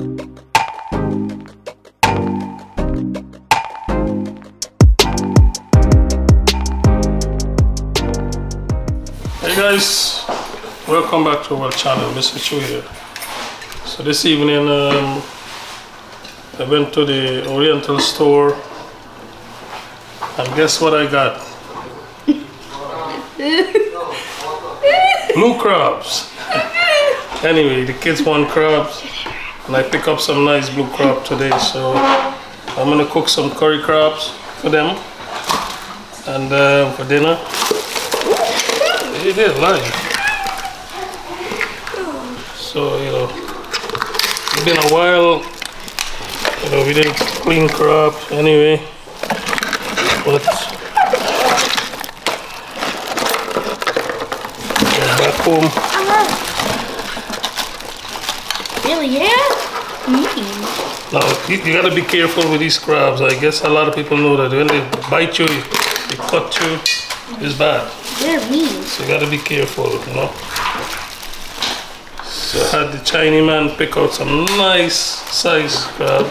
Hey guys, welcome back to our channel, Mr. Choo here. So this evening um, I went to the Oriental store and guess what I got? Blue crabs. anyway, the kids want crabs and I pick up some nice blue crab today so I'm gonna cook some curry crabs for them and uh, for dinner. It is nice. So, you know, it's been a while. You know, we didn't clean crab anyway. But back home. Really, yeah? Mm. Now, you, you gotta be careful with these crabs. I guess a lot of people know that when they bite you, they cut you, it's bad. They're mean. So you gotta be careful, you know. So I had the Chinese man pick out some nice size crab.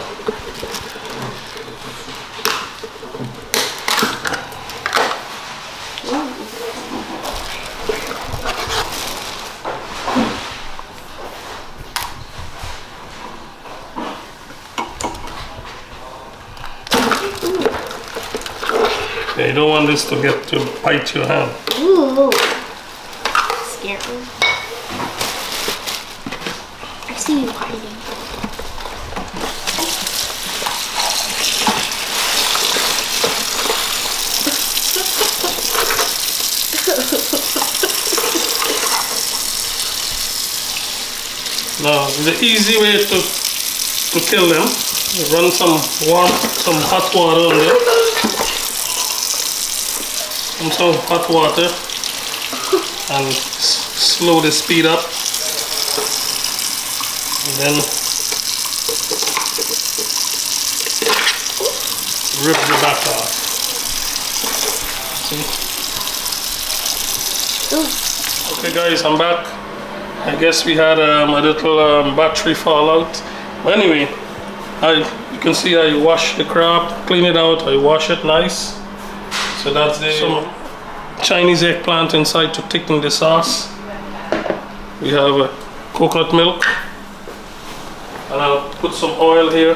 Yeah, you don't want this to get to bite your hand. Ooh. Scary. I see you hiding. Now, the easy way to to kill them, run some warm, some hot water on there. Some, some hot water and slow the speed up. And then rip the back off. See? Okay guys, I'm back. I guess we had um, a little um, battery fallout. But anyway, I you can see I wash the crab, clean it out, I wash it nice. So that's the Chinese eggplant inside to thicken the sauce. We have uh, coconut milk. And I'll put some oil here.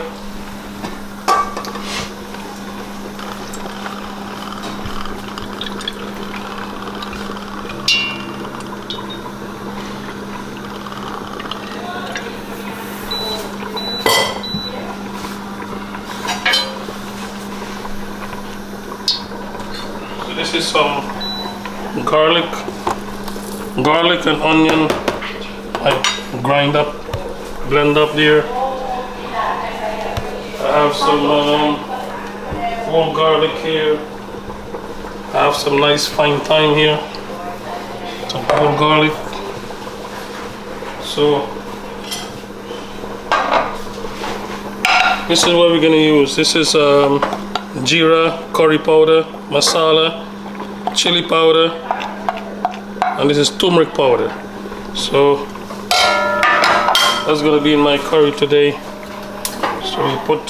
So this is some garlic, garlic and onion. I grind up, blend up there. I have some um, whole garlic here. I have some nice fine thyme here. Some whole garlic. So this is what we're gonna use. This is um, jeera, curry powder, masala, chili powder, and this is turmeric powder. So that's gonna be in my curry today. So we put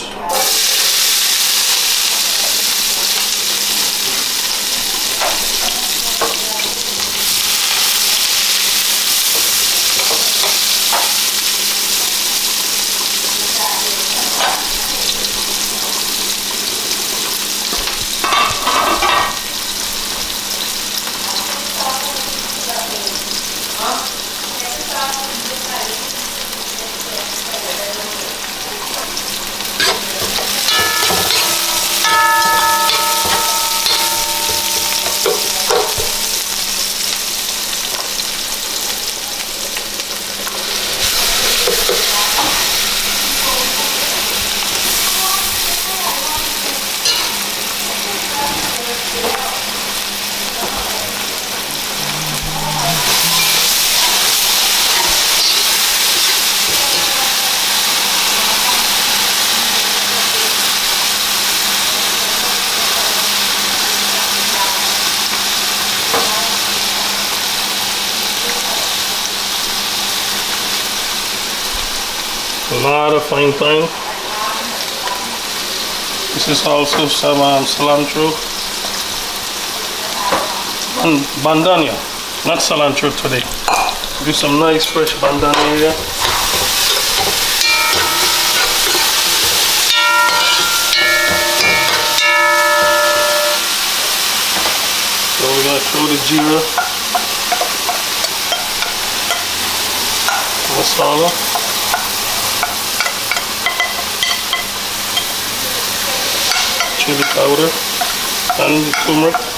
This is also some um, cilantro and bandania, not cilantro today. Do some nice fresh bandania here. So we're gonna throw the jeera, masala. Chili powder and turmeric.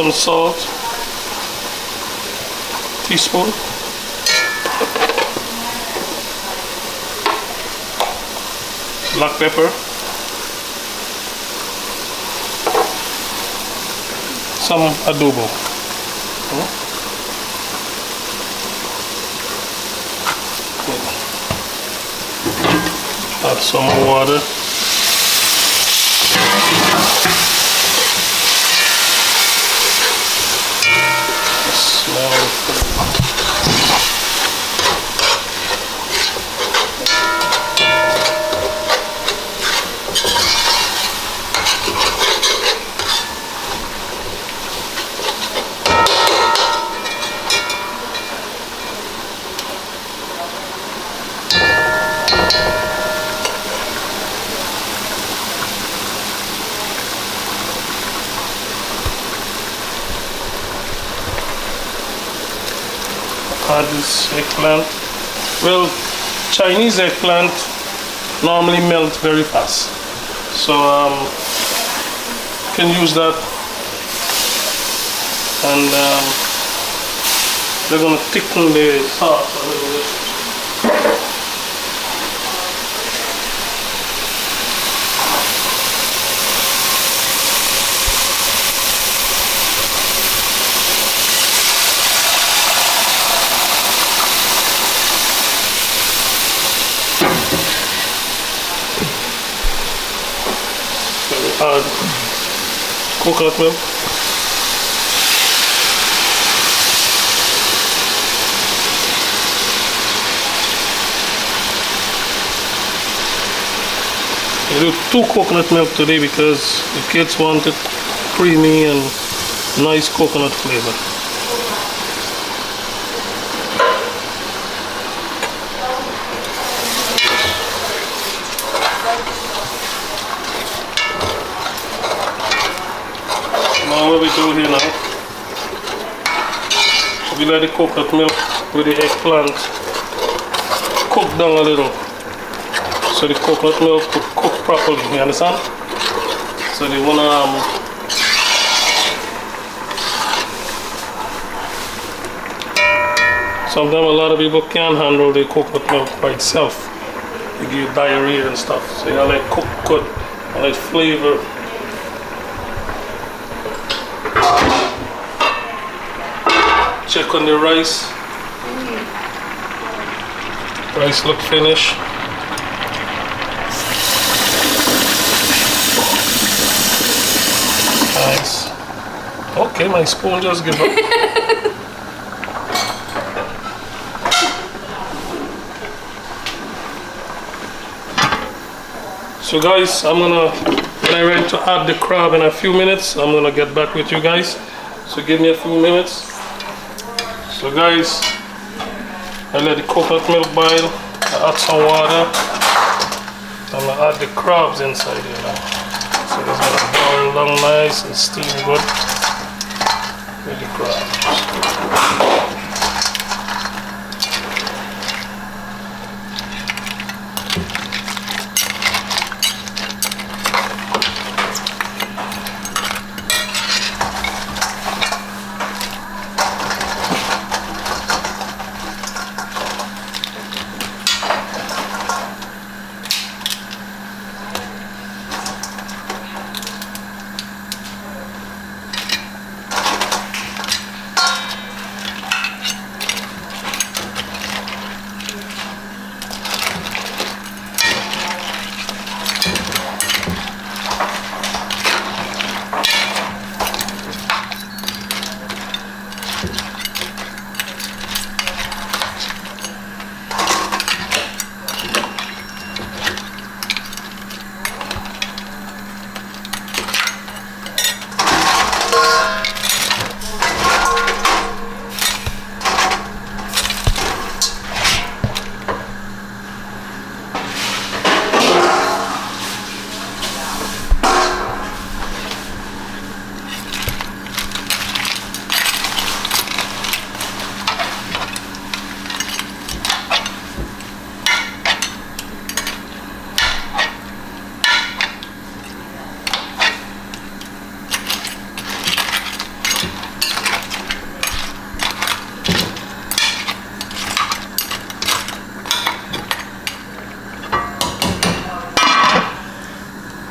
Some salt, teaspoon. black pepper, some adobo. Hmm? Add some water. This eggplant. Well, Chinese eggplant normally melt very fast. So um, can use that and um, they're gonna thicken the sauce a little bit. Add coconut milk. I do two coconut milk today because the kids wanted creamy and nice coconut flavor. What we do here now, we let the coconut milk with the eggplant cook down a little. So the coconut milk could cook properly, you understand? So they wanna um, Sometimes a lot of people can't handle the coconut milk by itself. They give you diarrhea and stuff. So you gotta let it cook good let it flavor check on the rice. Rice look finished. Nice. Okay, my spoon just give up. So guys, I'm gonna, when I ready to add the crab in a few minutes, I'm gonna get back with you guys. So give me a few minutes. So guys, I let the coconut milk boil. I add some water. I'm gonna add the crabs inside here now. So it's gonna boil down nice and steam good with the crabs.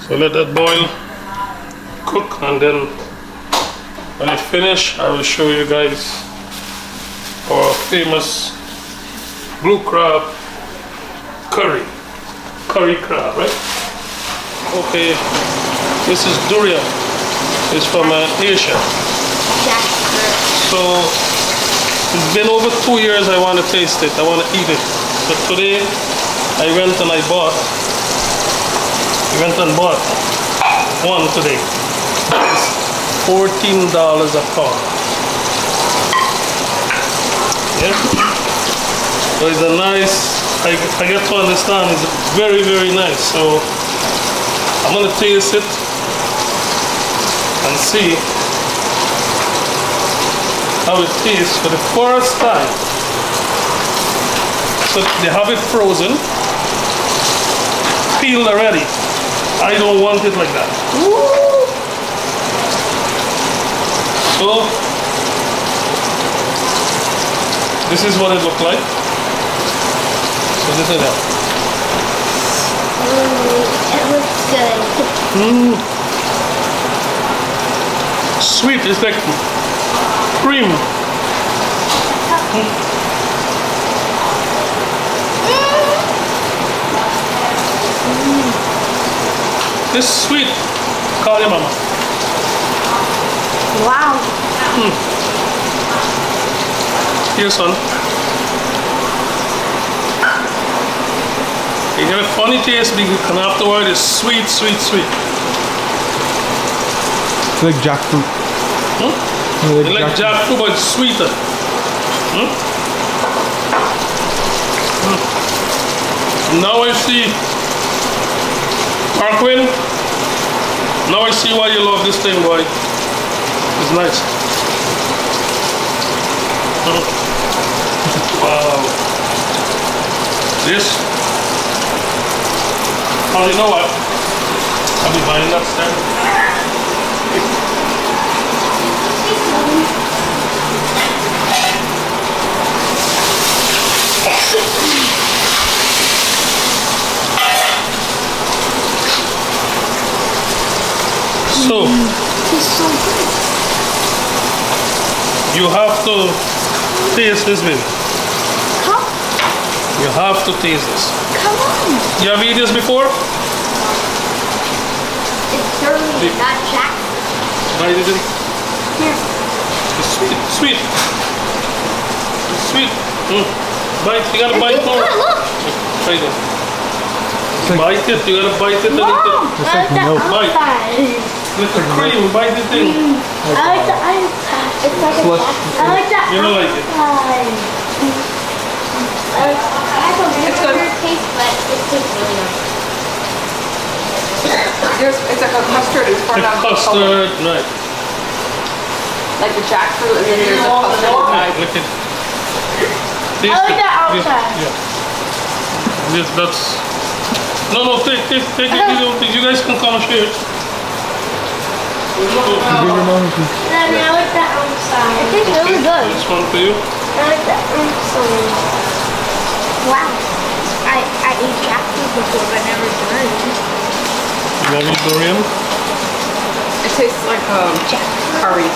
So let that boil, cook, and then when it finish, I will show you guys our famous blue crab curry, curry crab, right? Okay, this is durian. It's from uh, Asia. So it's been over two years I want to taste it. I want to eat it. but today I went and I bought. Went and bought one today. It's fourteen dollars a pound. Yeah. So it's a nice. I, I get to understand it's very very nice. So I'm gonna taste it and see how it tastes for the first time. So they have it frozen, peeled already. I don't want it like that. So this is what it looked like. So this is it. Ooh, it looks good. Mm. Sweet, it's like cream. It's sweet. Call your mama. Wow. Here, son. You get a funny taste because and afterward it's sweet, sweet, sweet. It's like jackfruit. Hmm? You It's like jackfruit, but it's sweeter. Hmm? Hmm. Now I see, Parkwin, now I see why you love this thing, boy. It's nice. Wow. This, oh, you know what? I'll be buying that stand. So, It's so good. You have to taste this, baby. Come, You have to taste this. come on. You have eaten this before? It's dirty, not jack. Bite it. Here. It's sweet, sweet. It's sweet. Mm. Bite, you gotta bite It's more. good, look. Try it. like- Bite it, you gotta bite it a Mom, little. It's like milk. Bite. Outside. with the cream, bite the thing. I like the outside. It's like a Slush. I like the You don't like it? I like- I have a It's good. taste, but it tastes really nice. It's like a custard in front The of the color. custard, right. Like the jackfruit and then there's a custard inside. Look at. I like the outside. Yeah. This, that's. No, no, take, take, take it. You, you guys can come and share it. Give your mom a piece. Then I like the outside. It tastes really good. This one for you. I like the outside. Wow. I, I ate jackfruit before, but never durian. You want me durian? It tastes like um, curry.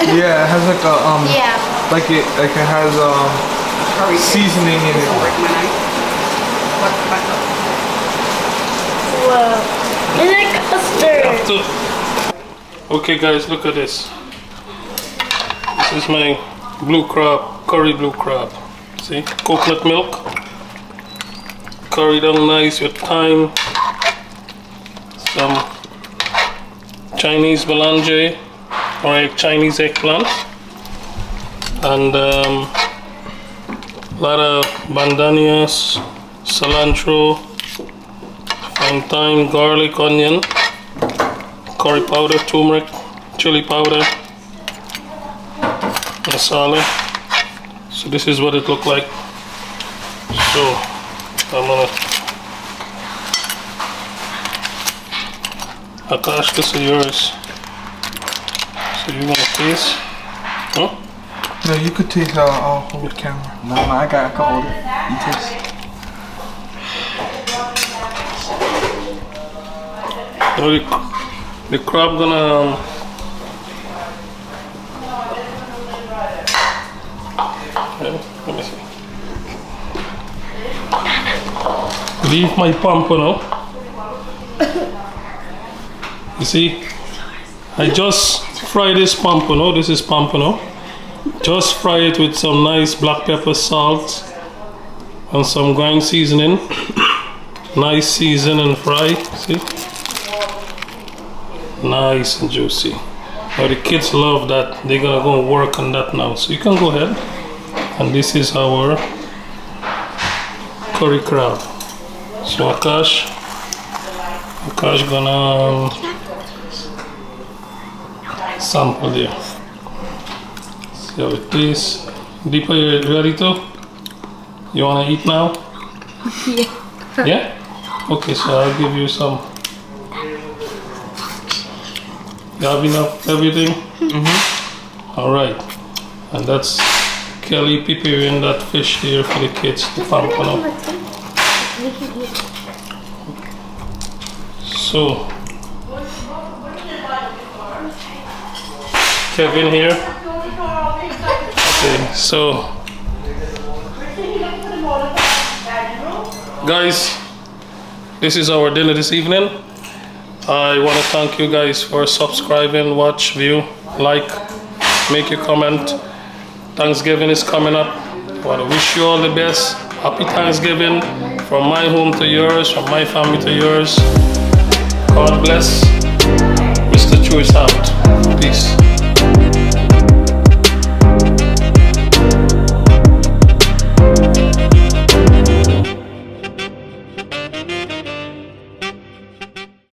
Yeah, it has like a um, Yeah. like it like it has um Curry. seasoning in it. break my knife. What? Back. Whoa. It's like custard. Okay, guys, look at this. This is my blue crab, curry blue crab. See, coconut milk, curry down nice with thyme, some Chinese melongene or Chinese eggplant, and um, a lot of bandanias, cilantro, and thyme, garlic, onion curry powder, turmeric, chili powder, masala. So this is what it looked like. So I'm gonna Akash, this is yours. So you're gonna taste. Huh? No, you could taste. Uh, I'll hold the camera. No, no, I got. I can hold it. You taste. You know, the, crab gonna um. Leave my pompano. You see, I just fry this pompano. This is pompano. Just fry it with some nice black pepper, salt, and some grind seasoning. Nice season and fry. See. Nice and juicy. Now the kids love that. They're gonna go and work on that now. So you can go ahead. And this is our curry crab. So Akash, Akash gonna um, sample there. See how it tastes. Deepa, you ready to? You wanna eat now? Yeah. Yeah? Okay, so I'll give you some you have enough everything? Mm-hmm. All right. And that's Kelly preparing that fish there for the kids to pompano. So, Kevin here. Okay, so, guys, this is our dinner this evening. I want to thank you guys for subscribing, watch, view, like, make your comment. Thanksgiving is coming up. I want to wish you all the best. Happy Thanksgiving from my home to yours, from my family to yours. God bless. Mr. Choice House.